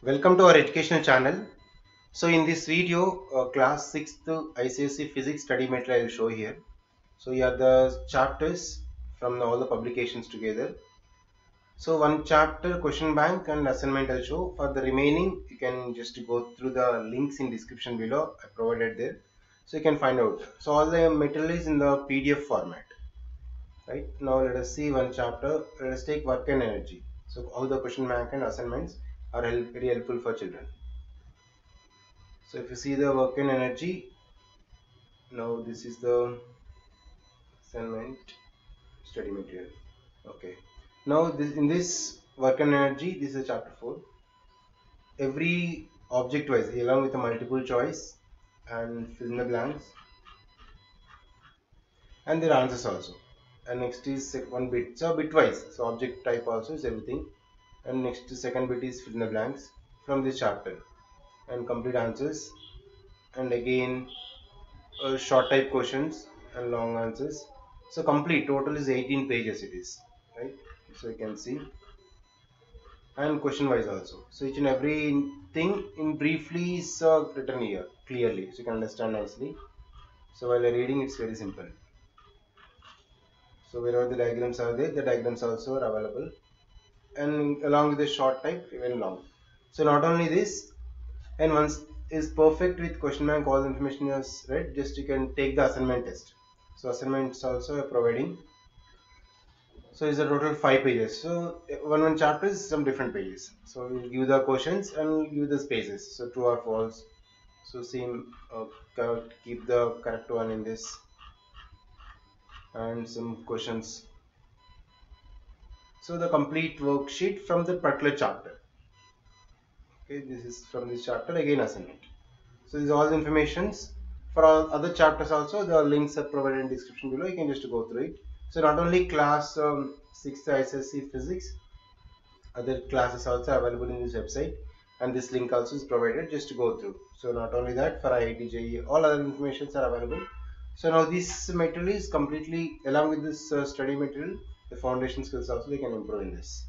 Welcome to our educational channel. So in this video, uh, class 6th ICSE physics study material I will show here. So here are the chapters from all the publications together. So one chapter question bank and assignment I'll show. For the remaining, you can just go through the links in description below. I provided there. So you can find out. So all the material is in the PDF format. Right now let us see one chapter. Let us take work and energy. So how the question bank and assignments are help, very helpful for children. So if you see the work and energy, now this is the assignment study material. Okay. Now this in this work and energy, this is chapter 4. Every object wise along with a multiple choice and fill in the blanks and their answers also. And next is one bit. So bitwise. So object type also is everything and next second bit is fill in the blanks from this chapter. And complete answers. And again uh, short type questions and long answers. So complete. Total is 18 pages it is. Right? So you can see. And question wise also. So each and every thing in briefly is uh, written here clearly. So you can understand nicely. So while reading it's very simple. So wherever the diagrams are there the diagrams also are available and along with the short type even long. So not only this and once is perfect with question bank all information is read just you can take the assignment test. So assignments also are providing. So it's a total five pages. So one one chapter is some different pages. So we'll give the questions and we'll give the spaces. So true or false. So same uh, keep the correct one in this. And some questions so the complete worksheet from the particular chapter. Okay this is from this chapter again assignment. So these is all the informations. For all other chapters also the links are provided in description below. You can just go through it. So not only class um, 6th ICSE physics other classes also available in this website. And this link also is provided. Just to go through. So not only that for IIT JEE all other informations are available. So now this material is completely along with this uh, study material the foundation skills also they can improve in this